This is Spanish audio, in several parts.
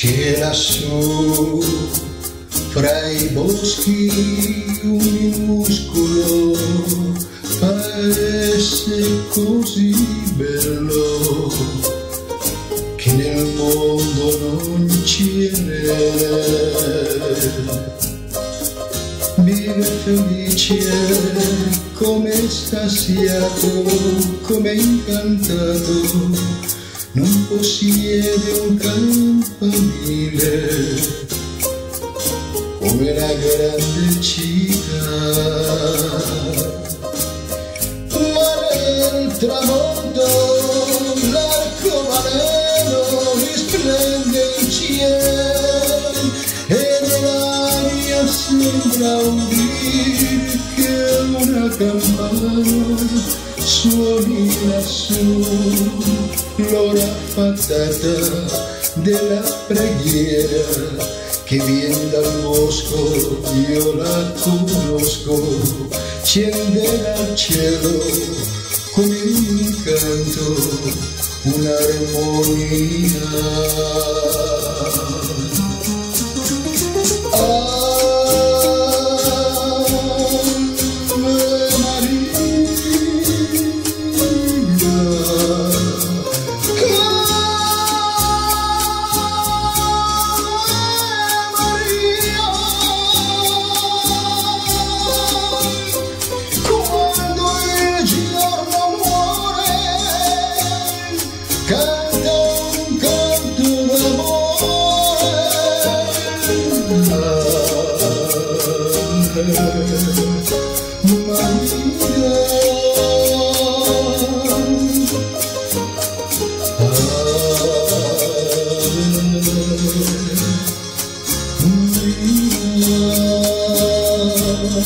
cielo azul fra i boschi un minuscolo paese così bello che nel mondo non c'è vive felice come estasiato come incantato non possiede un campanile come la grande città. Ma nel tramonto l'arcobaleno risplende in cielo. E nell'aria sembra udire che una campana suoni lassù l'ora fattata della preghiera che viene dal bosco, io la conosco, scende dal cielo come un incanto, un'armonia.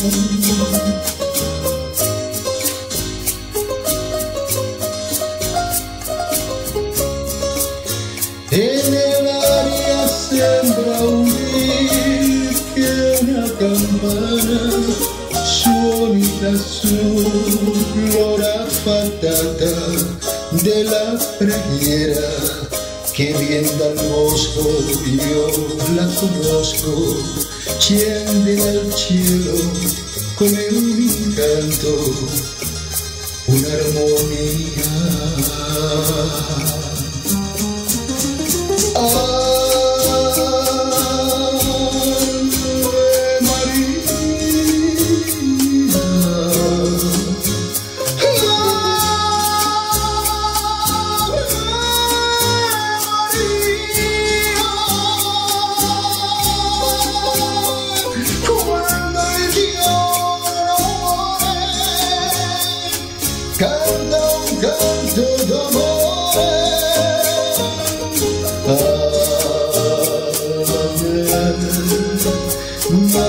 E nell'aria sembra un che una campana suoni lassù l'ora fattata della preghiera che viene dal bosco, io la conosco, scende dal cielo come un incanto, un'armonia. canta Bye.